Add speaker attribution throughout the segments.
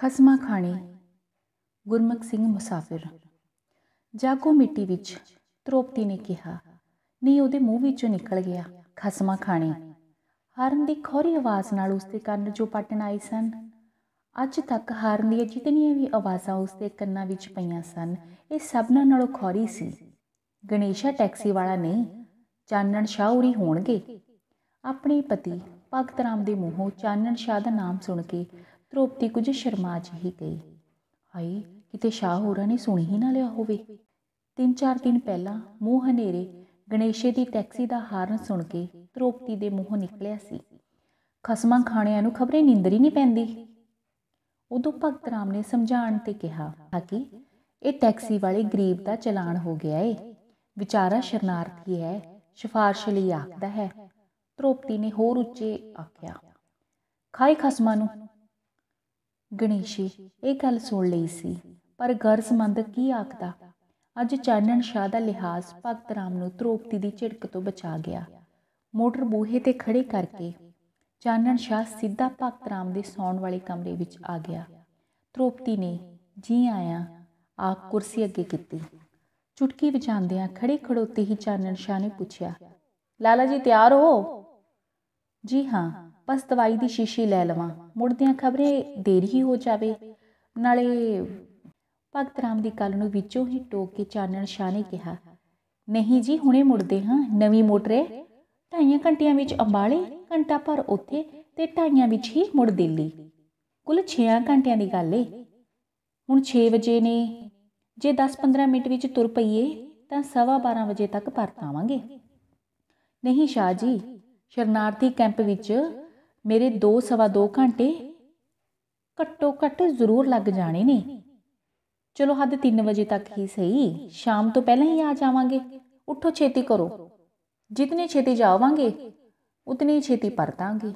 Speaker 1: ਖਸਮਾ ਖਾਣੀ। ਗੁਰਮੁਖ ਸਿੰਘ ਮੁਸਾਫਿਰ। ਜਾਗੋ ਮਿੱਟੀ ਵਿੱਚ ਤ੍ਰੋਪਤੀ ਨੇ ਕਿਹਾ, ਨਹੀਂ, ਉਹਦੇ ਮੂੰਹ ਵਿੱਚੋਂ ਨਿਕਲ ਗਿਆ ਖਸਮਾ ਖਾਣੀ। ਹਾਰਨ ਦੀ ਖੋਰੀ ਆਵਾਜ਼ ਨਾਲ ਉਸਦੇ ਕੰਨ ਜੋ ਪਟਣ ਆਈ ਸਨ। ਅੱਜ ਤੱਕ ਹਾਰਨ ਦੀਆਂ ਜਿਤਨੀਆਂ ਵੀ ਆਵਾਜ਼ਾਂ ਉਸਦੇ ਕੰਨਾਂ ਵਿੱਚ ਪਈਆਂ ਸਨ, ਇਹ ਸਭਨਾਂ ਨਾਲੋਂ ਖੋਰੀ ਸੀ। ਗਣੇਸ਼ਾ ਟੈਕਸੀ ਵਾਲਾ ਨਹੀਂ, ਚਾਨਣ ਸ਼ਾਹ ਉਰੀ ਹੋਣਗੇ। ਆਪਣੇ ਪਤੀ ਭਗਤ ਰਾਮ ਦੇ ਮੂੰਹੋਂ ਚਾਨਣ ਸ਼ਾਹ ਦਾ ਨਾਮ ਸੁਣ ਕੇ ਧਰੋਪਤੀ ਕੁਝ ਸ਼ਰਮਾ ਜਿਹੀ ਗਈ ਹਾਈ ਕਿਤੇ ਸ਼ਾਹ ਹੋਰਾਂ ਨੇ ਸੁਣੀ ਹੀ ਨਾ ਲਿਆ ਹੋਵੇ। ਤਿੰਨ ਚਾਰ ਦਿਨ ਪਹਿਲਾਂ ਮੂੰਹ ਹਨੇਰੇ ਗਣੇਸ਼ੇ ਦੀ ਟੈਕਸੀ ਦਾ ਹਾਰਨ ਸੁਣ ਕੇ ਧਰੋਪਤੀ ਦੇ ਮੂੰਹੋਂ ਨਿਕਲਿਆ ਸੀ। ਖਸਮਾਂ ਖਾਣਿਆਂ ਨੂੰ ਖਬਰੇ ਨੀਂਦਰ ਹੀ ਨਹੀਂ ਪੈਂਦੀ? ਉਦੋਂ ਭਗਤ ਰਾਮ ਨੇ ਸਮਝਾਉਣ ਤੇ ਕਿਹਾ ਕਿ ਇਹ ਟੈਕਸੀ ਵਾਲੇ ਗਰੀਬ ਦਾ ਚਲਾਨ ਹੋ ਗਿਆ ਏ। ਵਿਚਾਰਾ ਸ਼ਰਨਾਰਥੀ ਹੈ, ਸਿਫਾਰਿਸ਼ ਲਈ ਆਖਦਾ ਹੈ। ਧਰੋਪਤੀ ਨੇ ਹੋਰ ਉੱਚੇ ਆਖਿਆ ਖਾਈ ਖਸਮਾਂ ਨੂੰ ਗਣੇਸ਼ੀ ਇਹ ਗੱਲ ਸੁਣ ਲਈ ਸੀ, ਪਰ ਗਰਜ਼ਮੰਦ ਕੀ ਆਖਦਾ? ਅੱਜ ਚਾਨਣ ਸ਼ਾਹ ਦਾ ਲਿਹਾਜ਼ ਭਗਤ ਰਾਮ ਨੂੰ ਤ੍ਰੋਪਤੀ ਦੀ ਝਿੜਕ ਤੋਂ ਬਚਾ ਗਿਆ। ਮੋਟਰ ਬੂਹੇ ਤੇ ਖੜੇ ਕਰਕੇ ਚਾਨਣ ਸ਼ਾਹ ਸਿੱਧਾ ਭਗਤ ਰਾਮ ਦੇ ਸੌਣ ਵਾਲੇ ਕਮਰੇ ਵਿੱਚ ਆ ਗਿਆ। ਤ੍ਰੋਪਤੀ ਨੇ ਜੀ ਆਇਆ ਆ ਕੁਰਸੀ ਅੱਗੇ ਕੀਤੀ। ਚੁਟਕੀ ਵਜਾਉਂਦਿਆਂ ਖੜੇ ਖੜੋਤੇ ਹੀ ਚਾਨਣ ਸ਼ਾਹ ਨੇ ਪੁੱਛਿਆ, ਲਾਲਾ ਜੀ, ਤਿਆਰ ਹੋ? ਜੀ ਹਾਂ। ਬਸ ਦਵਾਈ ਦੀ ਸ਼ੀਸ਼ੀ ਲੈ ਲਵਾਂ। ਮੁੜਦਿਆਂ ਖਬਰੇ ਦੇਰ ਹੀ ਹੋ ਜਾਵੇ। ਨਾਲੇ ਭਗਤ ਰਾਮ ਦੀ ਗੱਲ ਨੂੰ ਵਿੱਚੋਂ ਹੀ ਟੋਕ ਕੇ ਚਾਨਣ ਸ਼ਾਹ ਨੇ ਕਿਹਾ, ਨਹੀਂ ਜੀ, ਹੁਣੇ ਮੁੜਦੇ ਹਾਂ। ਨਵੀਂ ਮੋਟਰ ਢਾਈਆਂ ਘੰਟਿਆਂ ਵਿੱਚ ਅੰਬਾਲੇ, ਘੰਟਾ ਭਰ ਉੱਥੇ ਤੇ ਢਾਈਆਂ ਵਿੱਚ ਹੀ ਮੁੜ ਦਿੱਲੀ। ਕੁੱਲ 6 ਘੰਟਿਆਂ ਦੀ ਗੱਲ ਏ। ਹੁਣ 6 ਵਜੇ ਨੇ। ਜੇ 10-15 ਮਿੰਟ ਵਿੱਚ ਤੁਰ ਪਈਏ, ਤਾਂ ਸਵਾ 12 ਵਜੇ ਤੱਕ ਪਰਤ ਆਵਾਂਗੇ। ਨਹੀਂ ਸ਼ਾਹ ਜੀ, ਸ਼ਰਨਾਰਥੀ ਕੈਂਪ ਵਿੱਚ ਮੇਰੇ 2 ਸਵਾ 2 ਘੰਟੇ ਘੱਟੋ ਘੱਟ ਜ਼ਰੂਰ ਲੱਗ ਜਾਣੇ ਨੇ। ਚਲੋ ਹੱਦ 3 ਵਜੇ ਤੱਕ ਹੀ ਸਹੀ। ਸ਼ਾਮ ਤੋਂ ਪਹਿਲਾਂ ਹੀ ਆ ਜਾਵਾਂਗੇ। ਉੱਠੋ, ਛੇਤੀ ਕਰੋ। ਜਿਤਨੀ ਛੇਤੀ ਜਾਵਾਂਗੇ, ਉਤਨੀ ਛੇਤੀ ਪਰਤਾਂਗੇ।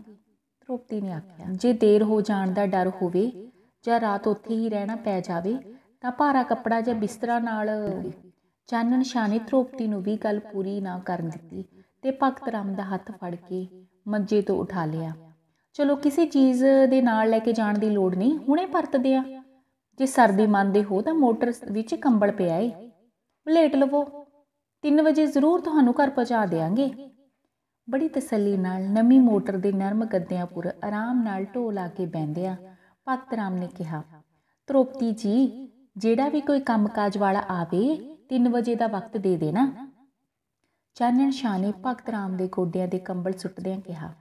Speaker 1: ਤ੍ਰੋਪਤੀ ਨੇ ਆਖਿਆ, ਜੇ ਦੇਰ ਹੋ ਜਾਣ ਦਾ ਡਰ ਹੋਵੇ ਜਾਂ ਰਾਤ ਉੱਥੇ ਹੀ ਰਹਿਣਾ ਪੈ ਜਾਵੇ, ਤਾਂ ਭਾਰਾ ਕੱਪੜਾ ਜਾਂ ਬਿਸਤਰਾ ਨਾਲ ਚਾਨਣ ਸ਼ਾਹ ਨੇ ਤ੍ਰੋਪਤੀ ਨੂੰ ਵੀ ਗੱਲ ਪੂਰੀ ਨਾ ਕਰਨ ਦਿੱਤੀ ਤੇ ਭਗਤ ਰਾਮ ਦਾ ਹੱਥ ਫੜ ਕੇ ਮੰਜੇ ਤੋਂ ਉਠਾ ਲਿਆ। ਚਲੋ ਕਿਸੇ ਚੀਜ਼ ਦੇ ਨਾਲ ਲੈ ਕੇ ਜਾਣ ਦੀ ਲੋੜ ਨਹੀਂ, ਹੁਣੇ ਪਰਤਦੇ ਆ। ਜੇ ਸਰਦੀ ਮੰਨਦੇ ਹੋ ਤਾਂ ਮੋਟਰ ਵਿੱਚ ਕੰਬਲ ਪਿਆ ਏ। ਬਲੇਟ ਲਵੋ। 3 ਵਜੇ ਜ਼ਰੂਰ ਤੁਹਾਨੂੰ ਘਰ ਪਹੁੰਚਾ ਦੇਵਾਂਗੇ ਬੜੀ ਤਸੱਲੀ ਨਾਲ ਨਵੀਂ ਮੋਟਰ ਦੇ ਨਰਮ ਗੱਦਿਆਂ ਪੁਰ ਆਰਾਮ ਨਾਲ ਢੋ ਲਾ ਕੇ ਬੈੰਦਿਆ ਭਗਤ ਰਾਮ ਨੇ ਕਿਹਾ। ਤ੍ਰੋਪਤੀ ਜੀ, ਜਿਹੜਾ ਵੀ ਕੋਈ ਕੰਮਕਾਜ ਵਾਲਾ ਆਵੇ 3 ਵਜੇ ਦਾ ਵਕਤ ਦੇ ਦੇਣਾ। ਚਾਨਣ ਸ਼ਾਹ ਨੇ ਭਗਤ ਰਾਮ ਦੇ ਗੋਡਿਆਂ ਦੇ ਕੰਬਲ ਸੁੱਟਦਿਆਂ ਕਿਹਾ।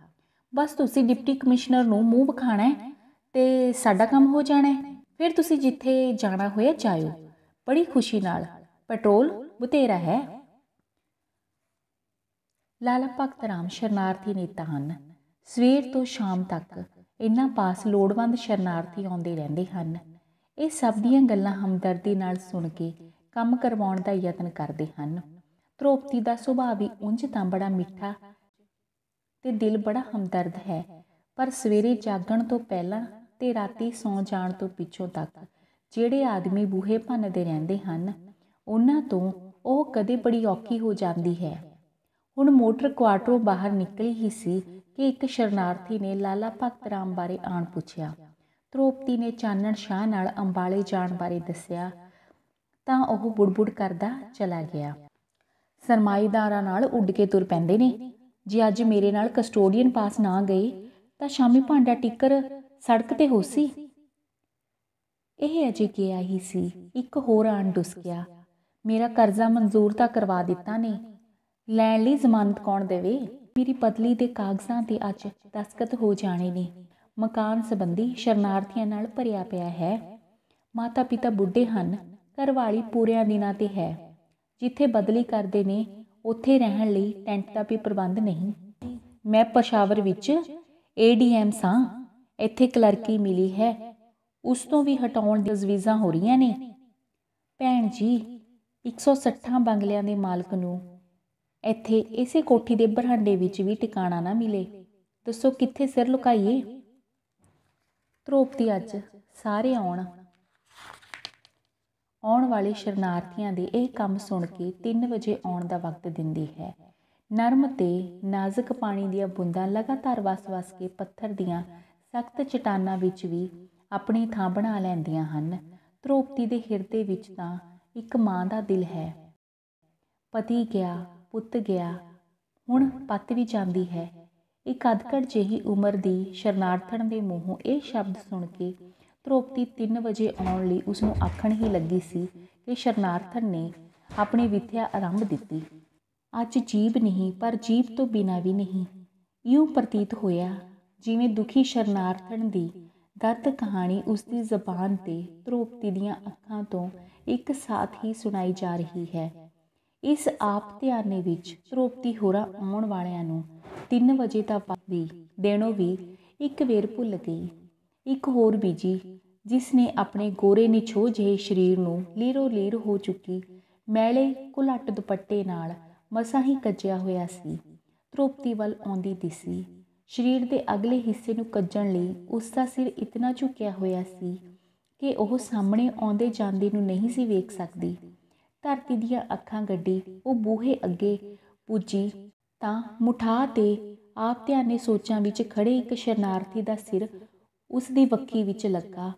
Speaker 1: ਬਸ ਤੁਸੀਂ ਡਿਪਟੀ ਕਮਿਸ਼ਨਰ ਨੂੰ ਮੂੰਹ ਵਿਖਾਣਾ ਹੈ ਤੇ ਸਾਡਾ ਕੰਮ ਹੋ ਜਾਣਾ ਹੈ। ਫਿਰ ਤੁਸੀਂ ਜਿੱਥੇ ਜਾਣਾ ਹੋਇਆ ਜਾਇਓ। ਬੜੀ ਖੁਸ਼ੀ ਨਾਲ। ਪੈਟਰੋਲ ਬਤੇਰਾ ਹੈ। ਲਾਲਾ ਭਗਤ ਰਾਮ ਸ਼ਰਨਾਰਥੀ ਨੇਤਾ ਹਨ। ਸਵੇਰ ਤੋਂ ਸ਼ਾਮ ਤੱਕ ਇਹਨਾਂ ਪਾਸ ਲੋੜਵੰਦ ਸ਼ਰਨਾਰਥੀ ਆਉਂਦੇ ਰਹਿੰਦੇ ਹਨ। ਇਹ ਸਭ ਦੀਆਂ ਗੱਲਾਂ ਹਮਦਰਦੀ ਨਾਲ ਸੁਣ ਕੇ ਕੰਮ ਕਰਵਾਉਣ ਦਾ ਯਤਨ ਕਰਦੇ ਹਨ। ਤ੍ਰੋਪਤੀ ਦਾ ਸੁਭਾਅ ਵੀ ਉਂਝ ਤਾਂ ਬੜਾ ਮਿੱਠਾ ਤੇ ਦਿਲ ਬੜਾ ਹਮਦਰਦ ਹੈ। ਪਰ ਸਵੇਰੇ ਜਾਗਣ ਤੋਂ ਪਹਿਲਾਂ ਤੇ ਰਾਤੀ ਸੌਂ ਜਾਣ ਤੋਂ ਪਿੱਛੋਂ ਤੱਕ ਜਿਹੜੇ ਆਦਮੀ ਬੂਹੇ ਭੰਨਦੇ ਰਹਿੰਦੇ ਹਨ, ਉਹਨਾਂ ਤੋਂ ਉਹ ਕਦੇ ਬੜੀ ਔਖੀ ਹੋ ਜਾਂਦੀ ਹੈ। ਹੁਣ ਮੋਟਰ ਕੁਆਟਰੋਂ ਬਾਹਰ ਨਿਕਲੀ ਹੀ ਸੀ ਕਿ ਇੱਕ ਸ਼ਰਨਾਰਥੀ ਨੇ ਲਾਲਾ ਭਗਤ ਰਾਮ ਬਾਰੇ ਆਣ ਪੁੱਛਿਆ। ਤ੍ਰੋਪਤੀ ਨੇ ਚਾਨਣ ਸ਼ਾਹ ਨਾਲ ਅੰਬਾਲੇ ਜਾਣ ਬਾਰੇ ਦੱਸਿਆ, ਤਾਂ ਉਹ ਬੁੜਬੁੜ ਕਰਦਾ ਚਲਾ ਗਿਆ। ਸਰਮਾਈਦਾਰਾਂ ਨਾਲ ਉੱਡ ਕੇ ਤੁਰ ਪੈਂਦੇ ਨੇ। ਜੇ ਅੱਜ ਮੇਰੇ ਨਾਲ ਕਸਟੋਡੀਅਨ ਪਾਸ ਨਾ ਗਏ ਤਾਂ ਸ਼ਾਮੀ ਭਾਂਡਾ ਟਿੱਕਰ ਸੜਕ ਤੇ ਹੋਸੀ ਇਹ ਅਜੇ ਗਿਆ ਹੀ ਸੀ, ਇੱਕ ਹੋਰ ਆਣ ਡੁੱਸ ਗਿਆ ਮੇਰਾ ਕਰਜ਼ਾ ਮਨਜ਼ੂਰ ਤਾਂ ਕਰਵਾ ਦਿੱਤਾ ਨੇ। ਲੈਣ ਲਈ ਜ਼ਮਾਨਤ ਕੌਣ ਦੇਵੇ? ਮੇਰੀ ਪਤਲੀ ਦੇ ਕਾਗਜ਼ਾਂ ਤੇ ਅੱਜ ਦਸਤਖਤ ਹੋ ਜਾਣੇ ਨੇ। ਮਕਾਨ ਸੰਬੰਧੀ ਸ਼ਰਨਾਰਥੀਆਂ ਨਾਲ ਭਰਿਆ ਪਿਆ ਹੈ। ਮਾਤਾ ਪਿਤਾ ਬੁੱਢੇ ਹਨ। ਘਰਵਾਲੀ ਪੂਰਿਆਂ ਦਿਨਾਂ ਤੇ ਹੈ। ਜਿੱਥੇ ਬਦਲੀ ਕਰਦੇ ਨੇ ਉੱਥੇ ਰਹਿਣ ਲਈ ਟੈਂਟ ਦਾ ਵੀ ਪ੍ਰਬੰਧ ਨਹੀਂ। ਮੈਂ ਪਸ਼ਾਵਰ ਵਿੱਚ ਏਡੀਐਮ ਸਾਂ। ਇੱਥੇ ਕਲਰਕੀ ਮਿਲੀ ਹੈ। ਉਸ ਤੋਂ ਵੀ ਹਟਾਉਣ ਦੀ ਤਜਵੀਜ਼ਾਂ ਹੋ ਰਹੀਆਂ ਨੇ। ਭੈਣ ਜੀ 160 ਬੰਗਲਿਆਂ ਦੇ ਮਾਲਕ ਨੂੰ ਇੱਥੇ ਇਸੇ ਕੋਠੀ ਦੇ ਬਰਹਾਂਡੇ ਵਿੱਚ ਵੀ ਟਿਕਾਣਾ ਨਾ ਮਿਲੇ। ਦੱਸੋ ਕਿੱਥੇ ਸਿਰ ਲੁਕਾਈਏ? ਧਰੋਪਤੀ ਅੱਜ ਸਾਰੇ ਆਉਣ। ਆਉਣ ਵਾਲੇ ਸ਼ਰਨਾਰਥੀਆਂ ਦੇ ਇਹ ਕੰਮ ਸੁਣ ਕੇ 3 ਵਜੇ ਆਉਣ ਦਾ ਵਕਤ ਦਿੰਦੀ ਹੈ। ਨਰਮ ਤੇ ਨਾਜ਼ੁਕ ਪਾਣੀ ਦੀਆਂ ਬੂੰਦਾਂ ਲਗਾਤਾਰ ਵਸ-ਵਸ ਕੇ ਪੱਥਰ ਦੀਆਂ ਸਖਤ ਚਟਾਨਾਂ ਵਿੱਚ ਵੀ ਆਪਣੀ ਥਾਂ ਬਣਾ ਲੈਂਦੀਆਂ ਹਨ। ਧਰੋਪਤੀ ਦੇ ਹਿਰਦੇ ਵਿੱਚ ਤਾਂ ਇੱਕ ਮਾਂ ਦਾ ਦਿਲ ਹੈ। ਪਤੀ ਗਿਆ, ਪੁੱਤ ਗਿਆ, ਹੁਣ ਪੱਤ ਵੀ ਜਾਂਦੀ ਹੈ। ਇੱਕ ਅਧਕੜ ਜਿਹੀ ਉਮਰ ਦੀ ਸ਼ਰਨਾਰਥਣ ਦੇ ਮੂੰਹੋਂ ਇਹ ਸ਼ਬਦ ਸੁਣ ਕੇ ਧਰੋਪਤੀ 3 ਵਜੇ ਆਉਣ ਲਈ ਉਸ ਨੂੰ ਆਖਣ ਹੀ ਲੱਗੀ ਸੀ ਕਿ ਸ਼ਰਨਾਰਥਨ ਨੇ ਆਪਣੀ ਵਿਥਿਆ ਆਰੰਭ ਦਿੱਤੀ। ਅੱਜ ਜੀਬ ਨਹੀਂ, ਪਰ ਜੀਬ ਤੋਂ ਬਿਨਾ ਵੀ ਨਹੀਂ। ਇਉਂ ਪ੍ਰਤੀਤ ਹੋਇਆ, ਜਿਵੇਂ ਦੁਖੀ ਸ਼ਰਨਾਰਥਣ ਦੀ ਦਰਦ ਕਹਾਣੀ ਉਸ ਦੀ ਜ਼ਬਾਨ ਤੇ ਧਰੋਪਤੀ ਦੀਆਂ ਅੱਖਾਂ ਤੋਂ ਇੱਕ ਸਾਥ ਹੀ ਸੁਣਾਈ ਜਾ ਰਹੀ ਹੈ। ਇਸ ਆਪ ਧਿਆਨੇ ਵਿੱਚ ਧਰੋਪਤੀ ਹੋਰਾਂ ਆਉਣ ਵਾਲਿਆਂ ਨੂੰ 3 ਵਜੇ ਦਾ ਵੀ ਦੇਣੋਂ ਵੀ ਇੱਕ ਵੇਰ ਭੁੱਲ ਗਈ। ਇੱਕ ਹੋਰ ਬੀਜੀ, ਜਿਸ ਨੇ ਆਪਣੇ ਗੋਰੇ ਨਿਛੋ ਜਿਹੇ ਸਰੀਰ ਨੂੰ ਲੀਰੋ ਲੀਰ ਹੋ ਚੁੱਕੀ ਮੈਲੇ ਕੁਲੱਟ ਦੁਪੱਟੇ ਨਾਲ ਮਸਾਂ ਹੀ ਕੱਜਿਆ ਹੋਇਆ ਸੀ। ਧਰੋਪਤੀ ਵੱਲ ਆਉਂਦੀ ਦਿਸੀ। ਸਰੀਰ ਦੇ ਅਗਲੇ ਹਿੱਸੇ ਨੂੰ ਕੱਜਣ ਲਈ ਉਸ ਦਾ ਸਿਰ ਇਤਨਾ ਝੁਕਿਆ ਹੋਇਆ ਸੀ ਕਿ ਉਹ ਸਾਹਮਣੇ ਆਉਂਦੇ ਜਾਂਦੇ ਨੂੰ ਨਹੀਂ ਸੀ ਵੇਖ ਸਕਦੀ। ਧਰਤੀ ਦੀਆਂ ਅੱਖਾਂ ਗੱਡੀ ਉਹ ਬੂਹੇ ਅੱਗੇ ਪੁੱਜੀ ਤਾਂ ਮੁਠਾ ਤੇ ਆਪ ਧਿਆਨੇ ਸੋਚਾਂ ਵਿੱਚ ਖੜੇ ਇੱਕ ਸ਼ਰਨਾਰਥੀ ਦਾ ਸਿਰ ਉਸ ਦੀ ਵੱਖੀ ਵਿੱਚ ਲੱਗਾ।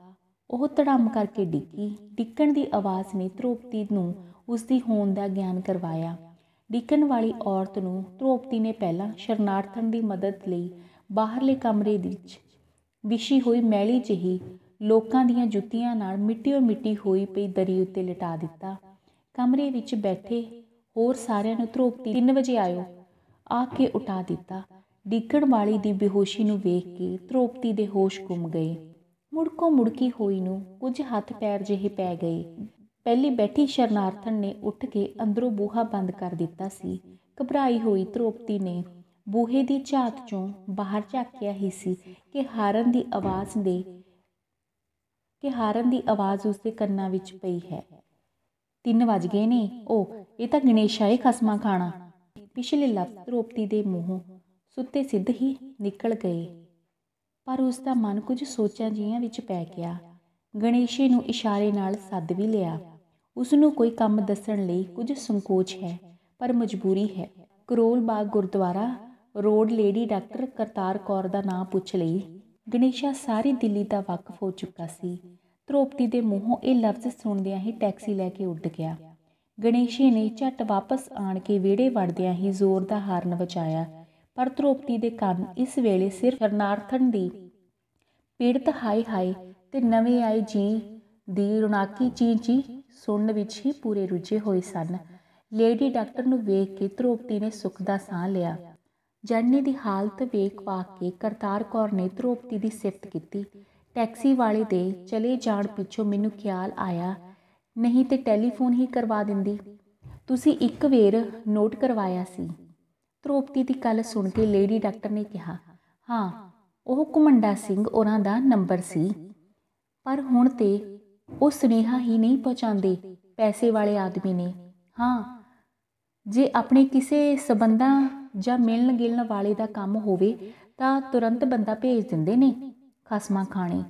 Speaker 1: ਉਹ ਧੜਮ ਕਰਕੇ ਡਿੱਗੀ। ਡਿੱਕਣ ਦੀ ਆਵਾਜ਼ ਨੇ ਧਰੋਪਤੀ ਨੂੰ ਉਸ ਦੀ ਹੋਣ ਦਾ ਗਿਆਨ ਕਰਵਾਇਆ। ਡਿੱਕਣ ਵਾਲੀ ਔਰਤ ਨੂੰ ਧਰੋਪਤੀ ਨੇ ਪਹਿਲਾਂ ਸ਼ਰਨਾਰਥਣ ਦੀ ਮਦਦ ਲਈ ਬਾਹਰਲੇ ਕਮਰੇ ਵਿੱਚ ਵਿਛੀ ਹੋਈ ਮੈਲੀ ਜਿਹੀ ਲੋਕਾਂ ਦੀਆਂ ਜੁੱਤੀਆਂ ਨਾਲ ਮਿੱਟੀਓ ਮਿੱਟੀ ਹੋਈ ਪਈ ਦਰੀ ਉੱਤੇ ਲਟਾ ਦਿੱਤਾ। ਕਮਰੇ ਵਿੱਚ ਬੈਠੇ ਹੋਰ ਸਾਰਿਆਂ ਨੂੰ ਧਰੋਪਤੀ 3 ਵਜੇ ਆਇਓ, ਆ ਕੇ ਉਠਾ ਦਿੱਤਾ। ਡਿੱਗਣ ਵਾਲੀ ਦੀ ਬੇਹੋਸ਼ੀ ਨੂੰ ਵੇਖ ਕੇ ਧਰੋਪਤੀ ਦੇ ਹੋਸ਼ ਗੁੰਮ ਗਏ। ਮੁੜਕੋ ਮੁੜਕੀ ਹੋਈ ਨੂੰ ਕੁਝ ਹੱਥ ਪੈਰ ਜਿਹੇ ਪੈ ਗਏ। ਪਹਿਲੀ ਬੈਠੀ ਸ਼ਰਨਾਰਥਣ ਨੇ ਉੱਠ ਕੇ ਅੰਦਰੋਂ ਬੂਹਾ ਬੰਦ ਕਰ ਦਿੱਤਾ ਸੀ। ਘਬਰਾਈ ਹੋਈ ਧਰੋਪਤੀ ਨੇ ਬੂਹੇ ਦੀ ਝਾਤ ਚੋਂ ਬਾਹਰ ਝਾਕਿਆ ਹੀ ਸੀ ਕਿ ਹਾਰਨ ਦੀ ਆਵਾਜ਼ ਦੇ, ਕਿ ਹਾਰਨ ਦੀ ਆਵਾਜ਼ ਉਸਦੇ ਕੰਨਾਂ ਵਿੱਚ ਪਈ ਹੈ। 3 ਵਜ ਗਏ ਨੇ। ਉਹ ਇਹ ਤਾਂ ਗਣੇਸ਼ਾਏ ਖਸਮਾ ਖਾਣਾ। ਪਿਛਲੇ ਲਫ਼ਜ਼ ਧਰੋਪਤੀ ਦੇ ਮੂੰਹੋਂ ਸੁੱਤੇ ਸਿੱਧ ਹੀ ਨਿਕਲ ਗਏ। ਪਰ ਉਸ ਦਾ ਮਨ ਕੁਝ ਸੋਚਾਂ ਜੀਆਂ ਵਿੱਚ ਪੈ ਗਿਆ। ਗਣੇਸ਼ੇ ਨੂੰ ਇਸ਼ਾਰੇ ਨਾਲ ਸੱਦ ਵੀ ਲਿਆ। ਉਸ ਨੂੰ ਕੋਈ ਕੰਮ ਦੱਸਣ ਲਈ ਕੁਝ ਸੰਕੋਚ ਹੈ, ਪਰ ਮਜਬੂਰੀ ਹੈ। Karol Bagh Gurdwara road lady doctor Kartar Kaur ਦਾ ਨਾਂ ਪੁੱਛ ਲਈ। ਗਣੇਸ਼ਾ ਸਾਰੀ ਦਿੱਲੀ ਦਾ ਵਾਕਫ ਹੋ ਚੁੱਕਾ ਸੀ। ਧਰੋਪਤੀ ਦੇ ਮੂੰਹੋਂ ਇਹ ਲਫ਼ਜ਼ ਸੁਣਦਿਆਂ ਹੀ ਟੈਕਸੀ ਲੈ ਕੇ ਉੱਡ ਗਿਆ। ਗਣੇਸ਼ੇ ਨੇ ਝਟ ਵਾਪਸ ਆਣ ਕੇ ਵਿਹੜੇ ਵੜਦਿਆਂ ਹੀ ਜ਼ੋਰ ਦਾ ਹਾਰਨ ਵਜਾਇਆ। ਪਰ ਧਰੋਪਤੀ ਦੇ ਕੰਨ ਇਸ ਵੇਲੇ ਸਿਰਫ ਸ਼ਰਨਾਰਥਣ ਦੀ। ਪੀੜਤ ਹਾਈ ਹਾਈ ਤੇ ਨਵੇਂ ਆਏ ਜੀ ਦੀ ਰੁਣਾਕੀ ਚੀਂ-ਚੀਂ ਸੁਣਨ ਵਿੱਚ ਹੀ ਪੂਰੇ ਰੁੱਝੇ ਹੋਏ ਸਨ। ਲੇਡੀ ਡਾਕਟਰ ਨੂੰ ਵੇਖ ਕੇ ਧਰੋਪਤੀ ਨੇ ਸੁੱਖ ਦਾ ਸਾਹ ਲਿਆ। ਜਣਨੀ ਦੀ ਹਾਲਤ ਵੇਖ ਪਾ ਕੇ ਕਰਤਾਰ ਕੌਰ ਨੇ ਧਰੋਪਤੀ ਦੀ ਸਿਫਤ ਕੀਤੀ। ਟੈਕਸੀ ਵਾਲੇ ਦੇ ਚਲੇ ਜਾਣ ਪਿੱਛੋਂ ਮੈਨੂੰ ਖਿਆਲ ਆਇਆ, ਨਹੀਂ ਤੇ ਟੈਲੀਫੋਨ ਹੀ ਕਰਵਾ ਦਿੰਦੀ। ਤੁਸੀਂ ਇੱਕ ਵੇਰ ਨੋਟ ਕਰਵਾਇਆ ਸੀ। ਧਰੋਪਤੀ ਦੀ ਗੱਲ ਸੁਣ ਕੇ ਲੇਡੀ ਡਾਕਟਰ ਨੇ ਕਿਹਾ, ਹਾਂ, ਉਹ ਕੁਮੰਡਾ ਸਿੰਘ ਉਹਨਾਂ ਦਾ ਨੰਬਰ ਸੀ। ਪਰ ਹੁਣ ਤੇ ਉਹ ਸੁਨੇਹਾ ਹੀ ਨਹੀਂ ਪਹੁੰਚਾਉਂਦੇ, ਪੈਸੇ ਵਾਲੇ ਆਦਮੀ ਨੇ। ਹਾਂ, ਜੇ ਆਪਣੇ ਕਿਸੇ ਸਬੰਧਾਂ ਜਾਂ ਮਿਲਣ ਗਿਲਣ ਵਾਲੇ ਦਾ ਕੰਮ ਹੋਵੇ, ਤਾਂ ਤੁਰੰਤ ਬੰਦਾ ਭੇਜ ਦਿੰਦੇ ਨੇ ਖਸਮਾ ਖਾਣੇ।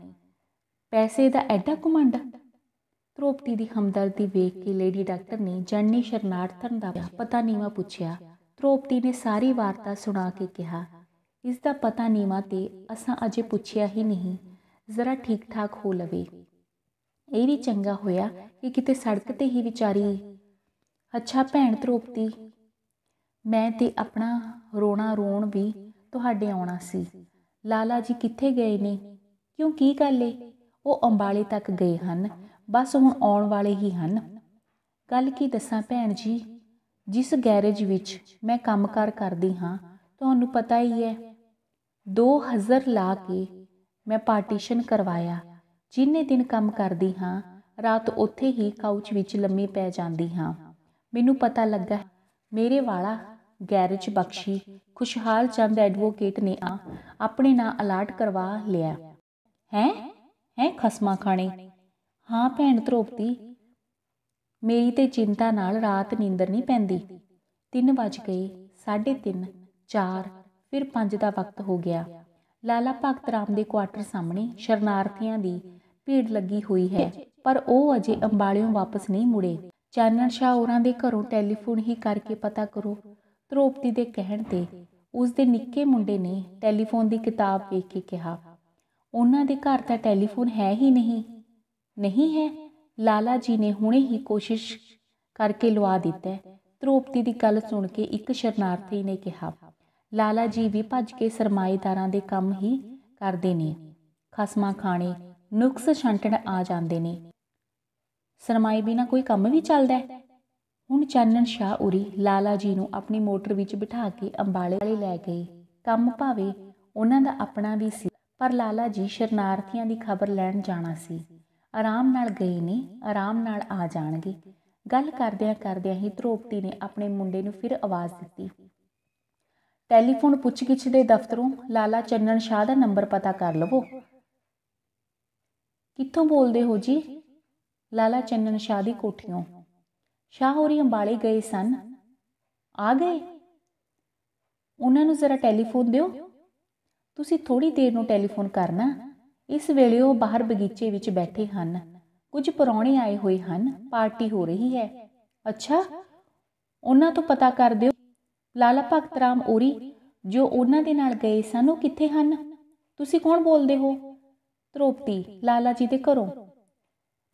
Speaker 1: ਪੈਸੇ ਦਾ ਐਡਾ ਕਮਾਂਡ ਧਰੋਪਤੀ ਦੀ ਹਮਦਰਦੀ ਵੇਖ ਕੇ ਲੇਡੀ ਡਾਕਟਰ ਨੇ ਜਾਨੀ ਸ਼ਰਨਾਰਥਣ ਦਾ ਪਤਾ ਨੀਵਾ ਪੁੱਛਿਆ। ਧਰੋਪਤੀ ਨੇ ਸਾਰੀ ਵਾਰਤਾ ਸੁਣਾ ਕੇ ਕਿਹਾ ਇਸ ਦਾ ਪਤਾ ਨੀਵਾ ਤੇ ਅਸਾਂ ਅਜੇ ਪੁੱਛਿਆ ਹੀ ਨਹੀਂ। ਜ਼ਰਾ ਠੀਕ ਠਾਕ ਹੋ ਲਵੇ। ਇਹ ਵੀ ਚੰਗਾ ਹੋਇਆ ਕਿ ਕਿਤੇ ਸੜਕ ਤੇ ਹੀ ਵਿਚਾਰੀ ਅੱਛਾ ਭੈਣ ਧਰੋਪਤੀ ਮੈਂ ਤੇ ਆਪਣਾ ਰੋਣਾ ਰੋਣ ਵੀ ਤੁਹਾਡੇ ਆਉਣਾ ਸੀ। ਲਾਲਾ ਜੀ ਕਿੱਥੇ ਗਏ ਨੇ? ਕਿਉਂ ਕੀ ਗੱਲ ਏ? ਉਹ ਅੰਬਾਲੇ ਤੱਕ ਗਏ ਹਨ, ਬਸ ਹੁਣ ਆਉਣ ਵਾਲੇ ਹੀ ਹਨ। ਗੱਲ ਕੀ ਦੱਸਾਂ ਭੈਣ ਜੀ? ਜਿਸ ਗੈਰੇਜ ਵਿੱਚ ਮੈਂ ਕੰਮਕਾਰ ਕਰਦੀ ਹਾਂ, ਤੁਹਾਨੂੰ ਪਤਾ ਹੀ ਹੈ। 2000 ਲਾ ਕੇ ਮੈਂ ਪਾਰਟੀਸ਼ਨ ਕਰਵਾਇਆ, ਜਿੰਨੇ ਦਿਨ ਕੰਮ ਕਰਦੀ ਹਾਂ, ਰਾਤ ਉੱਥੇ ਹੀ ਕਾਊਚ ਵਿੱਚ ਲੰਮੀ ਪੈ ਜਾਂਦੀ ਹਾਂ। ਮੈਨੂੰ ਪਤਾ ਲੱਗਾ, ਮੇਰੇ ਵਾਲਾ ਗੈਰੇਜ ਬਖਸ਼ੀ ਖੁਸ਼ਹਾਲ ਚੰਦ ਐਡਵੋਕੇਟ ਨੇ ਆ, ਆਪਣੇ ਨਾਂ ਅਲਾਟ ਕਰਵਾ ਲਿਆ। ਹੈ? ਹੈ ਖਸਮਾ ਖਾਣੇ? ਹਾਂ ਭੈਣ ਧਰੋਪਤੀ ਮੇਰੀ ਤੇ ਚਿੰਤਾ ਨਾਲ ਰਾਤ ਨੀਂਦਰ ਨਹੀਂ ਪੈਂਦੀ। 3 ਵਜ ਗਏ 3:30 4 ਫਿਰ 5 ਦਾ ਵਕਤ ਹੋ ਗਿਆ। ਲਾਲਾ ਭਗਤ ਰਾਮ ਦੇ ਕੁਆਟਰ ਸਾਹਮਣੇ ਸ਼ਰਨਾਰਥੀਆਂ ਦੀ ਭੀੜ ਲੱਗੀ ਹੋਈ ਹੈ, ਪਰ ਉਹ ਅਜੇ ਅੰਬਾਲਿਓਂ ਵਾਪਸ ਨਹੀਂ ਮੁੜੇ। ਚਾਨਣ ਸ਼ਾਹ ਹੋਰਾਂ ਦੇ ਘਰੋਂ ਟੈਲੀਫੋਨ ਹੀ ਕਰਕੇ ਪਤਾ ਕਰੋ ਧਰੋਪਤੀ ਦੇ ਕਹਿਣ ਤੇ ਉਸ ਦੇ ਨਿੱਕੇ ਮੁੰਡੇ ਨੇ ਟੈਲੀਫੋਨ ਦੀ ਕਿਤਾਬ ਵੇਖ ਕੇ ਕਿਹਾ, ਉਹਨਾਂ ਦੇ ਘਰ ਤਾਂ ਟੈਲੀਫੋਨ ਹੈ ਹੀ ਨਹੀਂ। ਨਹੀਂ ਹੈ? ਲਾਲਾ ਜੀ ਨੇ ਹੁਣੇ ਹੀ ਕੋਸ਼ਿਸ਼ ਕਰਕੇ ਲਵਾ ਦਿੱਤਾ ਧਰੋਪਤੀ ਦੀ ਗੱਲ ਸੁਣ ਕੇ ਇੱਕ ਸ਼ਰਨਾਰਥੀ ਨੇ ਕਿਹਾ, ਲਾਲਾ ਜੀ ਵੀ ਭੱਜ ਕੇ ਸਰਮਾਏਦਾਰਾਂ ਦੇ ਕੰਮ ਹੀ ਕਰਦੇ ਨੇ। ਖਸਮਾਂ ਖਾਣੇ, ਨੁਕਸ ਛੰਟਣ ਆ ਜਾਂਦੇ ਨੇ। ਸਰਮਾਏ ਬਿਨਾ ਕੋਈ ਕੰਮ ਵੀ ਚੱਲਦਾ ਹੈ। ਹੁਣ ਚਾਨਣ ਸ਼ਾਹ ਉਰੀ ਲਾਲਾ ਜੀ ਨੂੰ ਆਪਣੀ ਮੋਟਰ ਵਿੱਚ ਬਿਠਾ ਕੇ ਅੰਬਾਲੇ ਵਾਲੇ ਲੈ ਗਏ। ਕੰਮ ਭਾਵੇਂ ਉਹਨਾਂ ਦਾ ਆਪਣਾ ਵੀ ਸੀ, ਪਰ ਲਾਲਾ ਜੀ ਸ਼ਰਨਾਰਥੀਆਂ ਦੀ ਖਬਰ ਲੈਣ ਜਾਣਾ ਸੀ। ਆਰਾਮ ਨਾਲ ਗਏ ਨੇ, ਆਰਾਮ ਨਾਲ ਆ ਜਾਣਗੇ। ਗੱਲ ਕਰਦਿਆਂ ਕਰਦਿਆਂ ਹੀ ਧਰੋਪਤੀ ਨੇ ਆਪਣੇ ਮੁੰਡੇ ਨੂੰ ਫਿਰ ਆਵਾਜ਼ ਦਿੱਤੀ। ਟੈਲੀਫੋਨ ਪੁੱਛਗਿੱਛ ਦੇ ਦਫ਼ਤਰੋਂ ਲਾਲਾ ਚੰਨਣ ਸ਼ਾਹ ਦਾ ਨੰਬਰ ਪਤਾ ਕਰ ਲਵੋ। ਕਿੱਥੋਂ ਬੋਲਦੇ ਹੋ ਜੀ? ਲਾਲਾ ਚੰਨਣ ਸ਼ਾਹ ਦੀ ਕੋਠੀਓਂ। ਸ਼ਾਹ ਹੋਰੀ ਅੰਬਾਲੇ ਗਏ ਸਨ। ਆ ਗਏ? ਉਹਨਾਂ ਨੂੰ ਜ਼ਰਾ ਟੈਲੀਫੋਨ ਦਿਓ। ਤੁਸੀਂ ਥੋੜੀ ਦੇਰ ਨੂੰ ਟੈਲੀਫੋਨ ਕਰਨਾ। ਇਸ ਵੇਲੇ ਉਹ ਬਾਹਰ ਬਗੀਚੇ ਵਿੱਚ ਬੈਠੇ ਹਨ। ਕੁਝ ਪਰੌਣੇ ਆਏ ਹੋਏ ਹਨ। ਪਾਰਟੀ ਹੋ ਰਹੀ ਹੈ। ਅੱਛਾ, ਉਹਨਾਂ ਤੋਂ ਪਤਾ ਕਰ ਦਿਓ, ਲਾਲਾ ਭਗਤ ਰਾਮ ਔਰੀ ਜੋ ਉਹਨਾਂ ਦੇ ਨਾਲ ਗਏ ਸਨ, ਉਹ ਕਿੱਥੇ ਹਨ? ਤੁਸੀਂ ਕੌਣ ਬੋਲਦੇ ਹੋ? ਧਰੋਪਤੀ ਲਾਲਾ ਜੀ ਦੇ ਘਰੋਂ।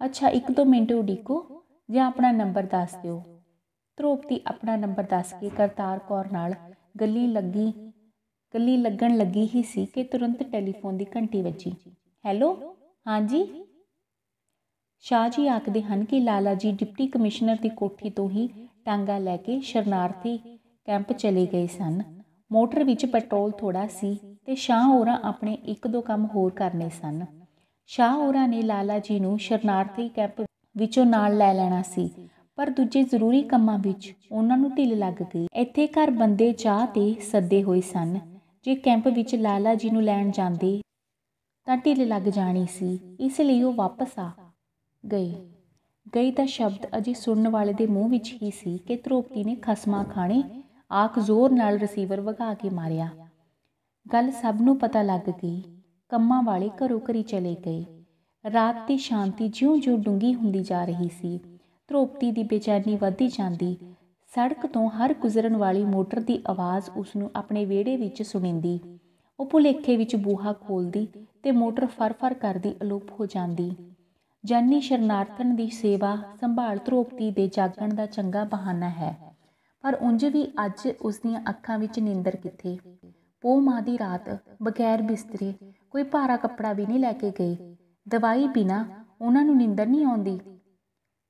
Speaker 1: ਅੱਛਾ, ਇੱਕ ਦੋ ਮਿੰਟ ਉਡੀਕੋ, ਜਾਂ ਆਪਣਾ ਨੰਬਰ ਦੱਸ ਦਿਓ। ਧਰੋਪਤੀ ਆਪਣਾ ਨੰਬਰ ਦੱਸ ਕੇ ਕਰਤਾਰ ਕੌਰ ਨਾਲ ਗੱਲੀ ਲੱਗੀ, ਗੱਲੀ ਲੱਗਣ ਲੱਗੀ ਹੀ ਸੀ ਕਿ ਤੁਰੰਤ ਟੈਲੀਫੋਨ ਦੀ ਘੰਟੀ ਵੱਜੀ। ਹੈਲੋ? ਹਾਂਜੀ? ਸ਼ਾਹ ਜੀ ਆਖਦੇ ਹਨ ਕਿ ਲਾਲਾ ਜੀ ਡਿਪਟੀ ਕਮਿਸ਼ਨਰ ਦੀ ਕੋਠੀ ਤੋਂ ਹੀ ਟਾਂਗਾ ਲੈ ਕੇ ਸ਼ਰਨਾਰਥੀ ਕੈਂਪ ਚਲੇ ਗਏ ਸਨ। ਮੋਟਰ ਵਿੱਚ ਪੈਟਰੋਲ ਥੋੜਾ ਸੀ ਤੇ ਸ਼ਾਹ ਹੋਰਾਂ ਆਪਣੇ ਇੱਕ ਦੋ ਕੰਮ ਹੋਰ ਕਰਨੇ ਸਨ। ਸ਼ਾਹ ਹੋਰਾਂ ਨੇ ਲਾਲਾ ਜੀ ਨੂੰ ਸ਼ਰਨਾਰਥੀ ਕੈਂਪ ਵਿੱਚੋਂ ਨਾਲ ਲੈ ਲੈਣਾ ਸੀ, ਪਰ ਦੂਜੇ ਜ਼ਰੂਰੀ ਕੰਮਾਂ ਵਿੱਚ ਉਹਨਾਂ ਨੂੰ ਢਿੱਲ ਲੱਗ ਗਈ। ਇੱਥੇ ਘਰ ਬੰਦੇ ਚਾਹ ਤੇ ਸੱਦੇ ਹੋਏ ਸਨ। ਜੇ ਕੈਂਪ ਵਿੱਚ ਲਾਲਾ ਜੀ ਨੂੰ ਲੈਣ ਜਾਂਦੇ ਤਾਂ ਢਿੱਲ ਲੱਗ ਜਾਣੀ ਸੀ, ਇਸ ਲਈ ਉਹ ਵਾਪਸ ਆ ਗਏ। ਗਈ ਦਾ ਸ਼ਬਦ ਅਜੇ ਸੁਣਨ ਵਾਲੇ ਦੇ ਮੂੰਹ ਵਿੱਚ ਹੀ ਸੀ ਕਿ ਧਰੋਪਤੀ ਨੇ ਖਸਮਾ ਖਾਣੇ ਆਖ ਜ਼ੋਰ ਨਾਲ ਰਿਸੀਵਰ ਵਗਾ ਕੇ ਮਾਰਿਆ। ਗੱਲ ਸਭ ਨੂੰ ਪਤਾ ਲੱਗ ਗਈ। ਕੰਮਾਂ ਵਾਲੇ ਘਰੋਂ ਘਰੀ ਚਲੇ ਗਏ। ਰਾਤ ਦੀ ਸ਼ਾਂਤੀ ਜਿਉਂ-ਜਿਉਂ ਡੂੰਗੀ ਹੁੰਦੀ ਜਾ ਰਹੀ ਸੀ। ਧਰੋਪਤੀ ਦੀ ਬੇਚੈਨੀ ਵੱਧਦੀ ਜਾਂਦੀ। ਸੜਕ ਤੋਂ ਹਰ ਗੁਜ਼ਰਨ ਵਾਲੀ ਮੋਟਰ ਦੀ ਆਵਾਜ਼ ਉਸ ਨੂੰ ਆਪਣੇ ਵਿਹੜੇ ਵਿੱਚ ਸੁਣੀਂਦੀ ਉਹ ਭੁਲੇਖੇ ਵਿੱਚ ਬੂਹਾ ਖੋਲਦੀ ਤੇ ਮੋਟਰ ਫਰ-ਫਰ ਕਰਦੀ ਅਲੋਪ ਹੋ ਜਾਂਦੀ। ਜਾਨੀ ਸ਼ਰਨਾਰਥਣ ਦੀ ਸੇਵਾ ਸੰਭਾਲ ਧਰੋਪਤੀ ਦੇ ਜਾਗਣ ਦਾ ਚੰਗਾ ਬਹਾਨਾ ਹੈ। ਪਰ ਉਂਝ ਵੀ ਅੱਜ ਉਸ ਦੀਆਂ ਅੱਖਾਂ ਵਿੱਚ ਨੀਂਦਰ ਕਿੱਥੇ? ਪੋ ਮਾਂ ਦੀ ਰਾਤ ਬਗੈਰ ਬਿਸਤਰੇ ਕੋਈ ਭਾਰਾ ਕੱਪੜਾ ਵੀ ਨਹੀਂ ਲੈ ਕੇ ਗਏ ਦਵਾਈ ਬਿਨਾ ਉਹਨਾਂ ਨੂੰ ਨੀਂਦਰ ਨਹੀਂ ਆਉਂਦੀ।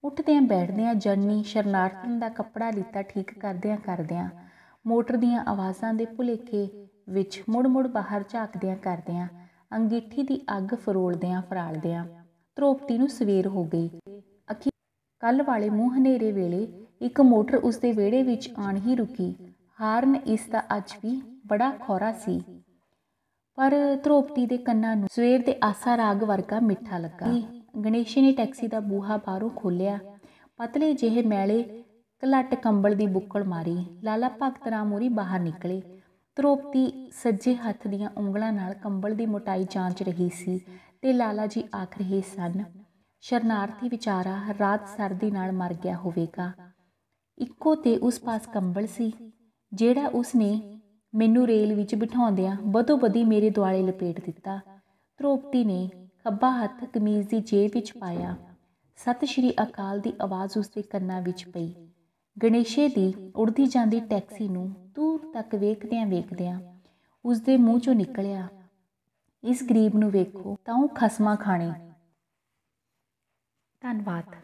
Speaker 1: ਉੱਠਦਿਆਂ ਬੈਠਦਿਆਂ ਜੰਨੀ ਸ਼ਰਨਾਰਥਣ ਦਾ ਕੱਪੜਾ ਲੀਤਾ ਠੀਕ ਕਰਦਿਆਂ ਕਰਦਿਆਂ, ਮੋਟਰ ਦੀਆਂ ਆਵਾਜ਼ਾਂ ਦੇ ਭੁਲੇਖੇ ਵਿੱਚ ਮੁੜ-ਮੁੜ ਬਾਹਰ ਝਾਕਦਿਆਂ ਕਰਦਿਆਂ ਅੰਗੀਠੀ ਦੀ ਅੱਗ ਫਰੋਲਦਿਆਂ ਫਰਾਲਦਿਆਂ ਧਰੋਪਤੀ ਨੂੰ ਸਵੇਰ ਹੋ ਗਈ। ਅੱਖੀ ਕੱਲ ਵਾਲੇ ਮੂੰਹ ਹਨੇਰੇ ਵੇਲੇ ਇੱਕ ਮੋਟਰ ਉਸ ਦੇ ਵਿਹੜੇ ਵਿੱਚ ਆਣ ਹੀ ਰੁਕੀ। ਹਾਰਨ ਇਸ ਦਾ ਅੱਜ ਵੀ ਬੜਾ ਖੌਰਾ ਸੀ। ਪਰ ਧਰੋਪਤੀ ਦੇ ਕੰਨਾਂ ਨੂੰ ਸਵੇਰ ਦੇ ਆਸਾ ਰਾਗ ਵਰਗਾ ਮਿੱਠਾ ਲੱਗਾ। ਗਣੇਸ਼ੀ ਨੇ ਟੈਕਸੀ ਦਾ ਬੂਹਾ ਬਾਹਰੋਂ ਖੋਲਿਆ ਪਤਲੇ ਜਿਹੇ ਮੈਲੇ ਕਲੱਟ ਕੰਬਲ ਦੀ ਬੁੱਕਲ ਮਾਰੀ। ਲਾਲਾ ਭਗਤ ਰਾਮ ਉਰੀ ਬਾਹਰ ਨਿਕਲੇ। ਧਰੋਪਤੀ ਸੱਜੇ ਹੱਥ ਦੀਆਂ ਉਂਗਲਾਂ ਨਾਲ ਕੰਬਲ ਦੀ ਮੋਟਾਈ ਜਾਂਚ ਰਹੀ ਸੀ ਤੇ ਲਾਲਾ ਜੀ ਆਖ ਰਹੇ ਸਨ, ਸ਼ਰਨਾਰਥੀ ਵਿਚਾਰਾ ਰਾਤ ਸਰਦੀ ਨਾਲ ਮਰ ਗਿਆ ਹੋਵੇਗਾ। ਇੱਕੋ ਤੇ ਉਸ ਪਾਸ ਕੰਬਲ ਸੀ, ਜਿਹੜਾ ਉਸਨੇ ਮੈਨੂੰ ਰੇਲ ਵਿੱਚ ਬਿਠਾਉਂਦਿਆਂ ਬਦੋ ਬਦੀ ਮੇਰੇ ਦੁਆਲੇ ਲਪੇਟ ਦਿੱਤਾ। ਧਰੋਪਤੀ ਨੇ ਖੱਬਾ ਹੱਥ ਕਮੀਜ਼ ਦੀ ਜੇਬ ਵਿੱਚ ਪਾਇਆ। ਸਤਿ ਸ਼੍ਰੀ ਅਕਾਲ ਦੀ ਆਵਾਜ਼ ਉਸ ਦੇ ਕੰਨਾਂ ਵਿੱਚ ਪਈ। ਗਣੇਸ਼ੇ ਦੀ ਉੜਦੀ ਜਾਂਦੀ ਟੈਕਸੀ ਨੂੰ ਦੂਰ ਤੱਕ ਵੇਖਦਿਆਂ ਵੇਖਦਿਆਂ ਉਸ ਦੇ ਮੂੰਹ ਚੋਂ ਨਿਕਲਿਆ, ਇਸ ਗਰੀਬ ਨੂੰ ਵੇਖੋ, ਤਾਂ ਉਹ ਖਸਮਾ ਖਾਣੇ। ਧੰਨਵਾਦ।